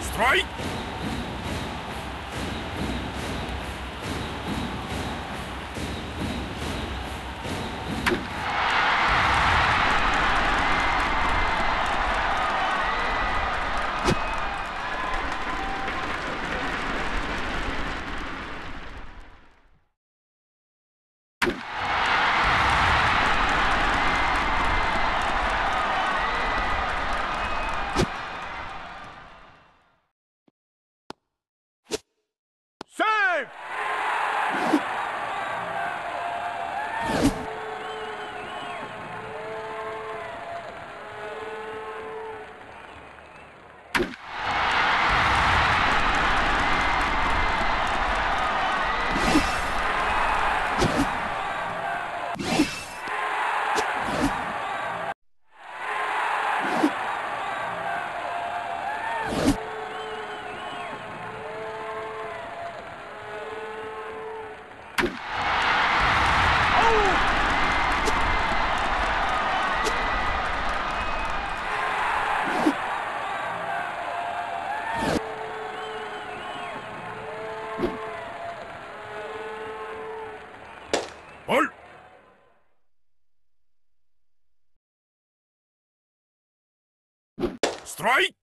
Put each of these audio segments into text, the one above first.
Strike! All. Strike!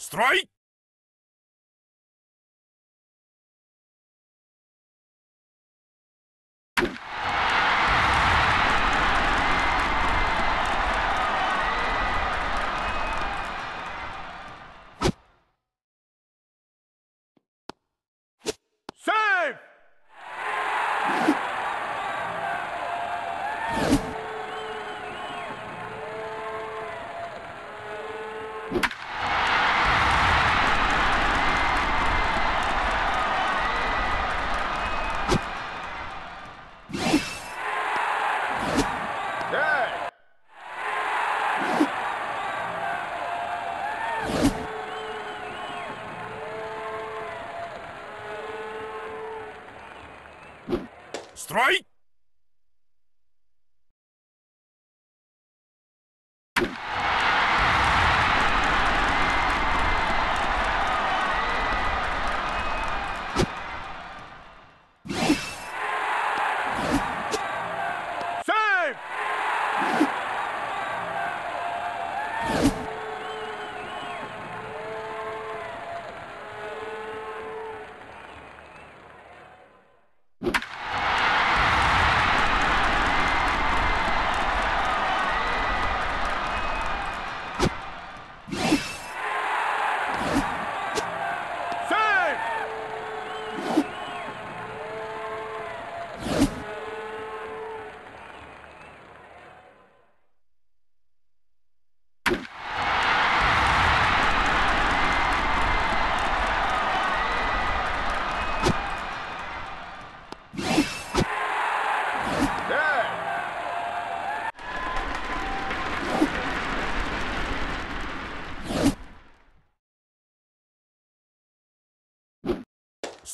Строй! Strike!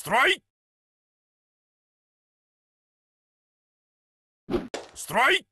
トライストライ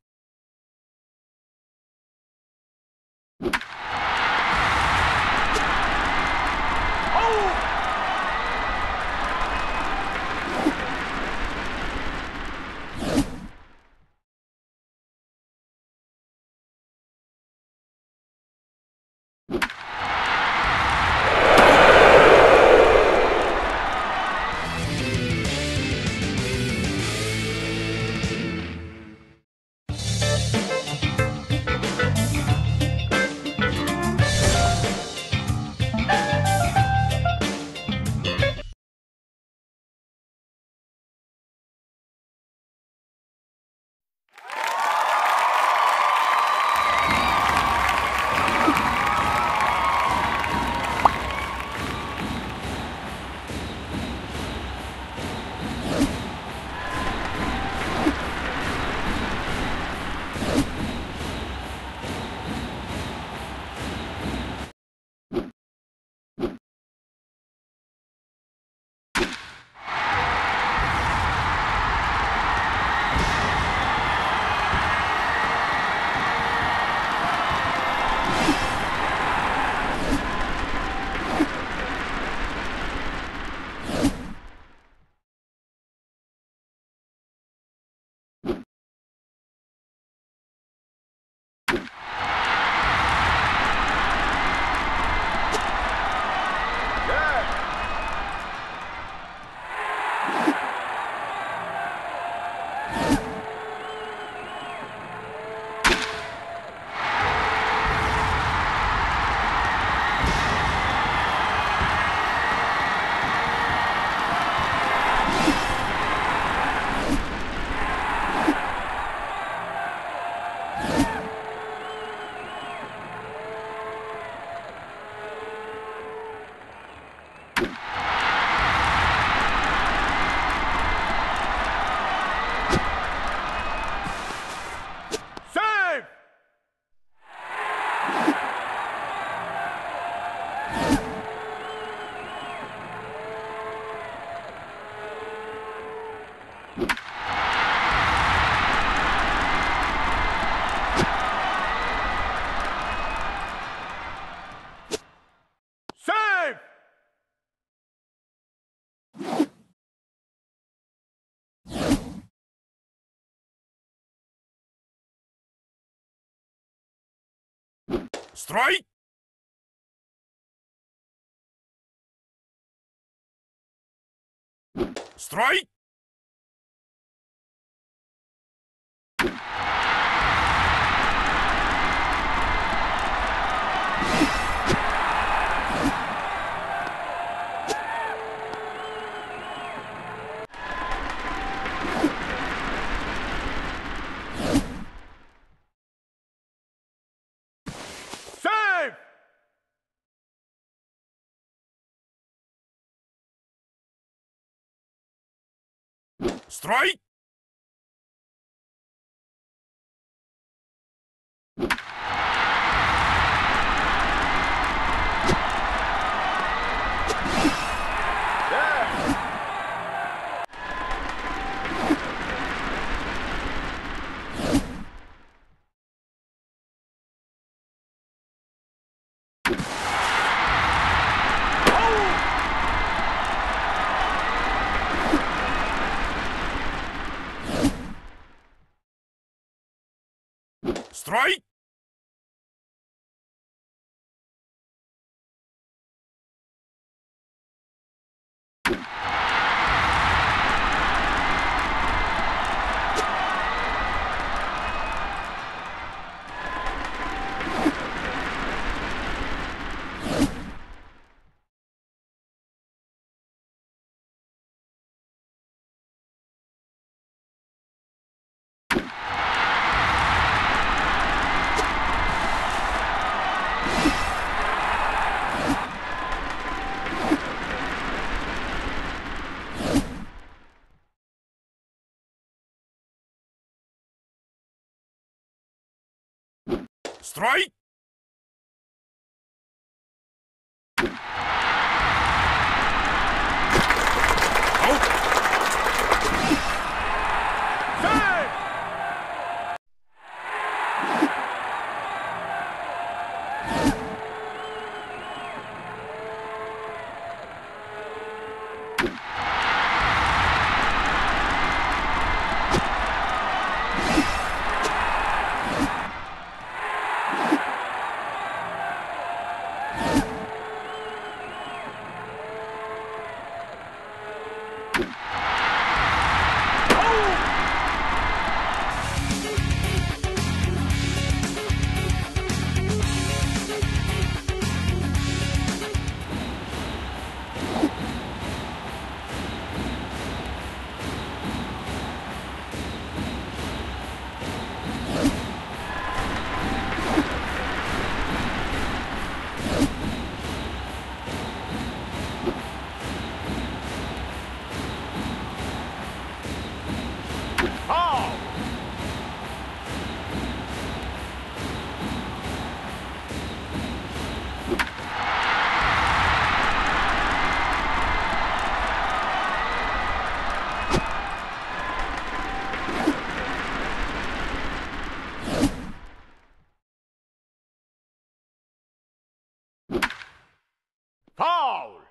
Strike! Strike! Strike! はい Strike! Paul.